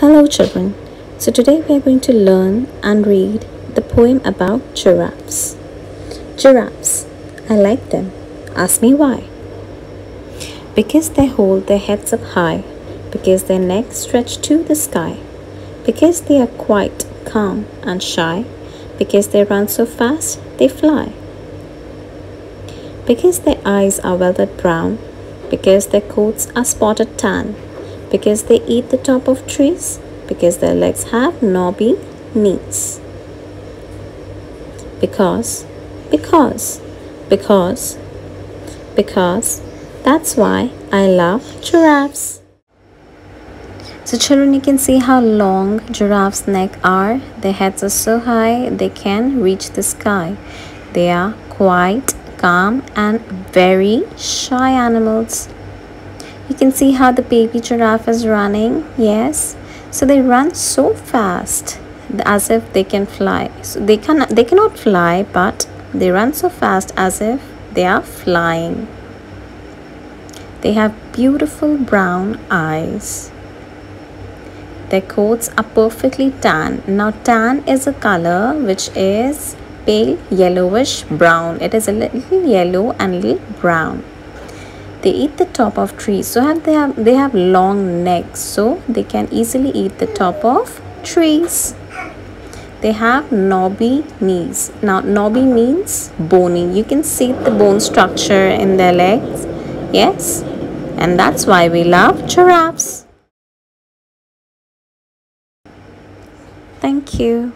Hello, children. So, today we are going to learn and read the poem about giraffes. Giraffes. I like them. Ask me why. Because they hold their heads up high, because their necks stretch to the sky, because they are quite calm and shy, because they run so fast they fly, because their eyes are velvet brown, because their coats are spotted tan because they eat the top of trees because their legs have knobby knees. Because because because because that's why I love giraffes. So children you can see how long giraffes neck are. Their heads are so high they can reach the sky. They are quite calm and very shy animals you can see how the baby giraffe is running yes. So they run so fast as if they can fly. So they can they cannot fly but they run so fast as if they are flying. They have beautiful brown eyes. Their coats are perfectly tan. Now tan is a color which is pale yellowish brown. It is a little yellow and a little brown they eat the top of trees. So have they have they have long necks. So they can easily eat the top of trees. They have knobby knees. Now knobby means bony. You can see the bone structure in their legs. Yes? And that's why we love giraffes. Thank you